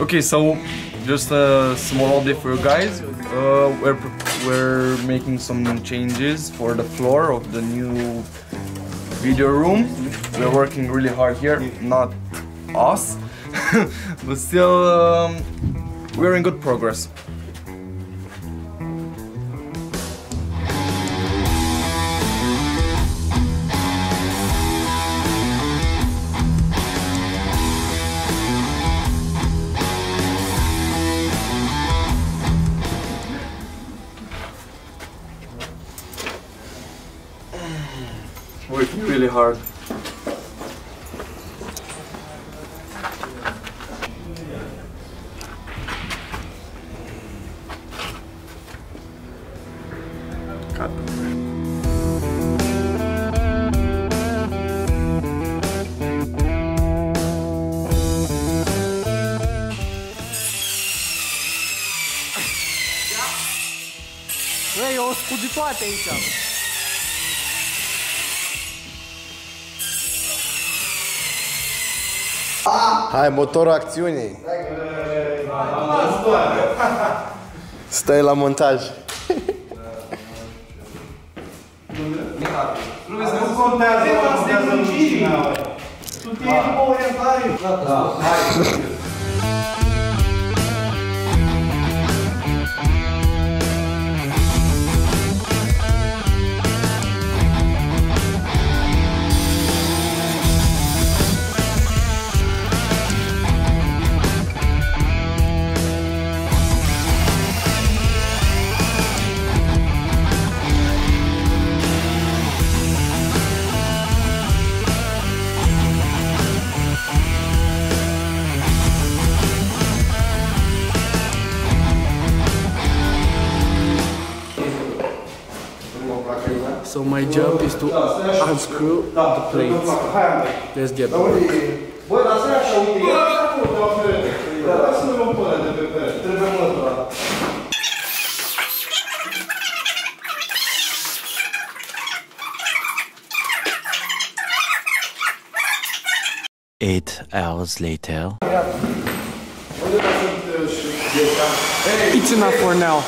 Okay, so just a small update for you guys. Uh, we're we're making some changes for the floor of the new video room. We're working really hard here, not us, but still um, we're in good progress. Really hard. Cut. Băi, eu o spun de toate aici. Hai, motorul acțiunii. Stai la montaj. Nu contează, nu contează rușinea. Tu te iei după orientare. Da, hai. So my job is to unscrew the plates. Let's get going. Bă, dar stai așa, uite, ia acolo de la perete. Dar hai să ne luăm până de pe perete. Trebuie mult ăla. Eight hours later. It's enough for now.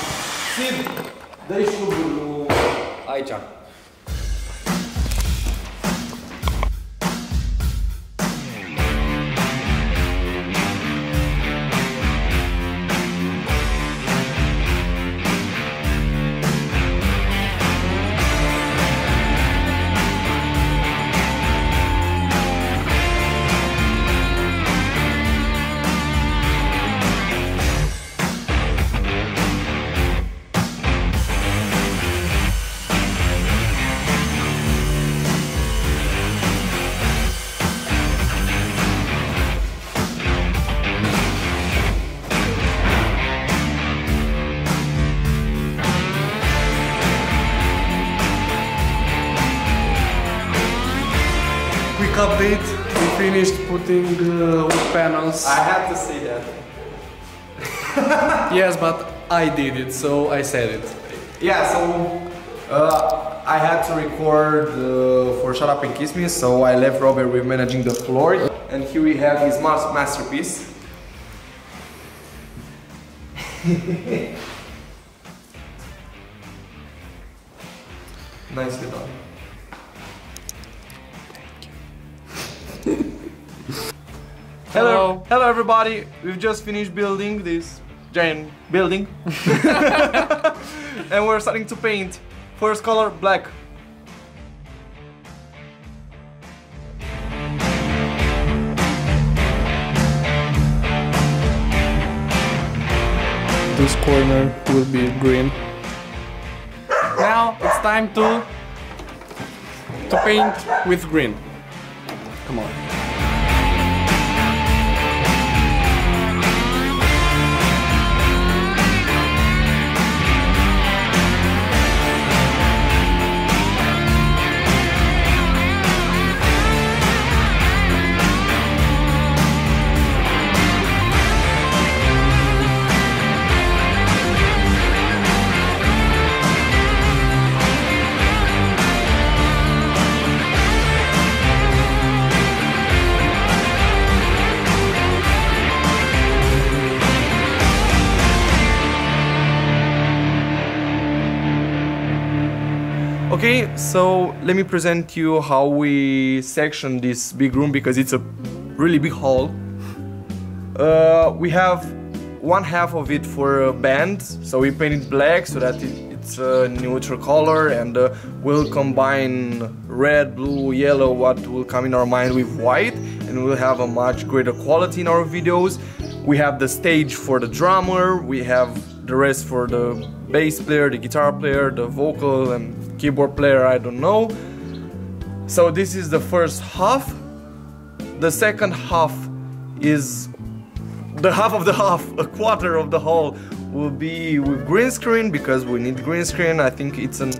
Dă-i șurubul. Aici. Finished putting uh, wood panels. I had to say that. Yes, but I did it, so I said it. Yeah, so uh, I had to record uh, for Shut Up and Kiss Me, so I left Robert with managing the floor. And here we have his mas- masterpiece. Nicely done. Hello, hello everybody. We've just finished building this giant building, and we're starting to paint. First color black. This corner will be green. Now it's time to to paint with green. Come on. Okay, so let me present you how we section this big room because it's a really big hall. Uh, we have one half of it for a band, so we painted black so that it, it's a neutral color and uh, we'll combine red, blue, yellow, what will come in our mind with white and we'll have a much greater quality in our videos. We have the stage for the drummer, we have the rest for the bass player, the guitar player, the vocal and keyboard player, I don't know. So this is the first half. The second half is the half of the half, a quarter of the whole will be with green screen because we need green screen. I think it's an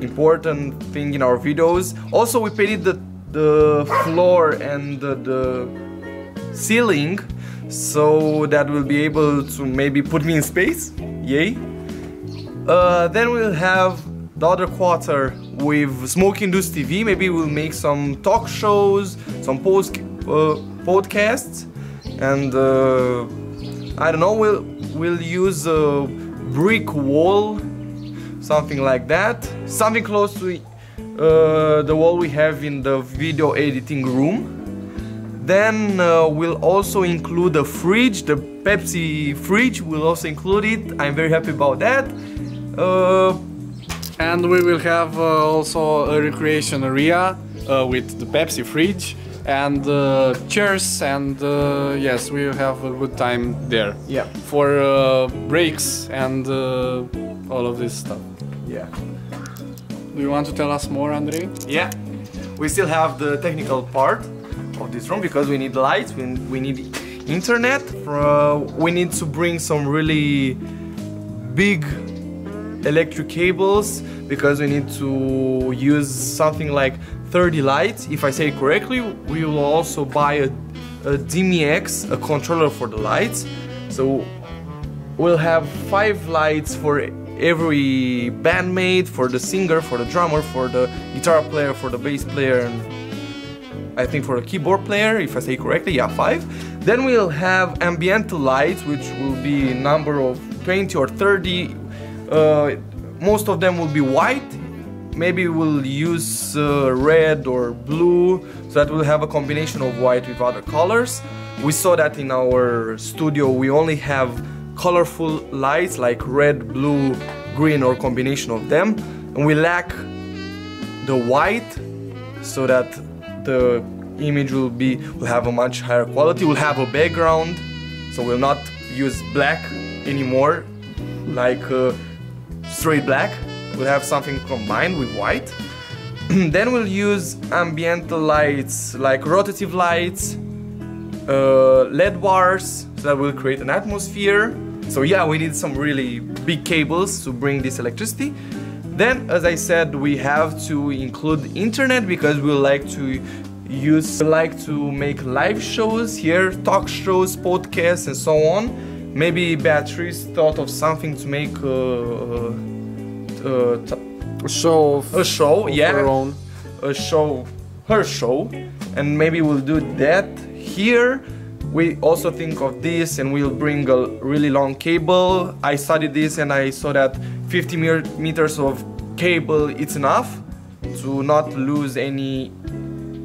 important thing in our videos. Also, we painted the, the floor and the, the ceiling so that we'll be able to maybe put me in space. Yay! Uh, then we'll have the other quarter with Smokin Dudes TV. Maybe we'll make some talk shows, some post uh, podcasts, and uh, I don't know. We'll we'll use a brick wall, something like that, something close to uh, the wall we have in the video editing room. Then uh, we'll also include the fridge, the Pepsi fridge. We'll also include it. I'm very happy about that. And we will have uh, also a recreation area uh, with the Pepsi fridge and uh, chairs and uh, yes, we will have a good time there. Yeah. For uh, breaks and uh, all of this stuff. yeah. Do you want to tell us more, Andrei? Yeah, we still have the technical part of this room because we need lights, we, we need internet, uh, we need to bring some really big electric cables because we need to use something like 30 lights. If I say correctly, we will also buy a, a DMX, a controller for the lights. So we'll have five lights for every bandmate, for the singer, for the drummer, for the guitar player, for the bass player, and I think for the keyboard player, if I say correctly, yeah, five. Then we'll have ambient lights, which will be number of 20 or 30. Uh, most of them will be white. Maybe we'll use uh, red or blue, so that we'll have a combination of white with other colors. We saw that in our studio, we only have colorful lights like red, blue, green, or combination of them, and we lack the white so that the image will be will have a much higher quality we'll have a background so we'll not use black anymore like uh, straight black. We'll have something combined with white. Then we'll use ambient lights like rotative lights uh, LED bars so that will create an atmosphere. So yeah we need some really big cables to bring this electricity. Then, as I said, we have to include internet because we like to use, we like to make live shows here, talk shows, podcasts, and so on. Maybe Beatrice thought of something to make uh, uh, t- A show a show, of yeah, a show, her show, and maybe we'll do that here. We also think of this and we'll bring a really long cable. I studied this and I saw that 50 meters of cable it's enough to not lose any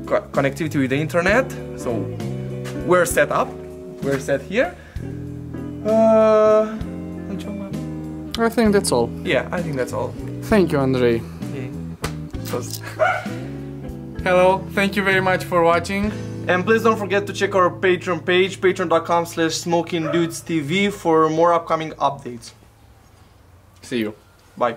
co- connectivity with the internet. So we're set up, we're set here. Uh, I think that's all. yeah, I think that's all. Thank you, Andrei. Because- Hello, thank you very much for watching. And please don't forget to check our Patreon page, patreon.com slash smokingdudestv for more upcoming updates. See you. Bye.